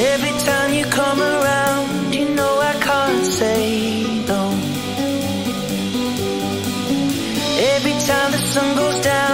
Every time you come around, you know I can't say no. Every time the sun goes down.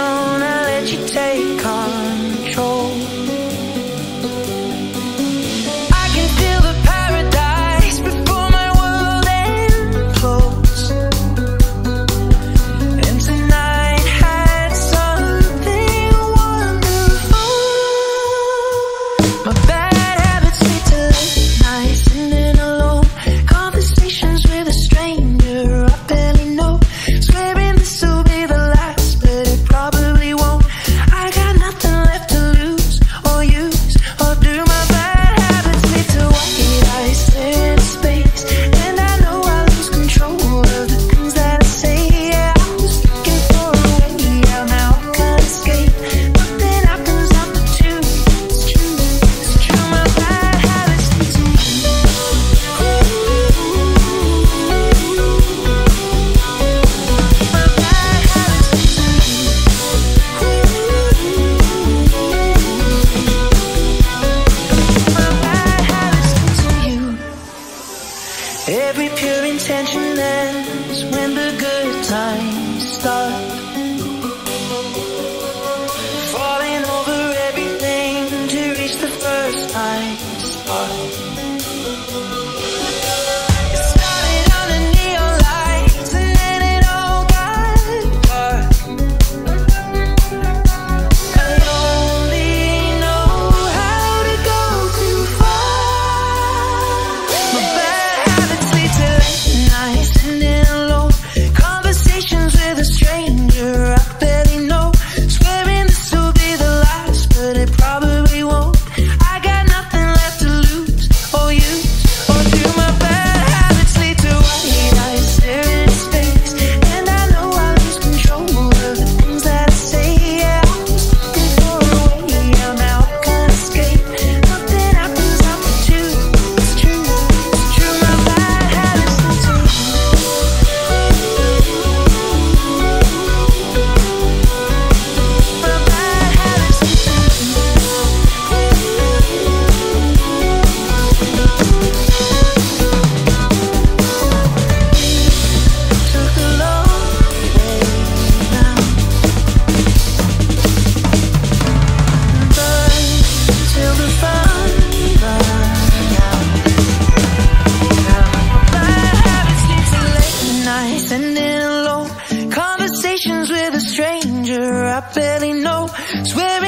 Every pure intention ends when the good times start. Falling over everything to reach the first time. spark. Swearing